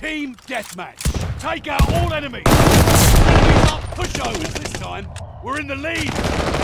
Team deathmatch. Take out all enemies. Enemies not pushovers this time. We're in the lead.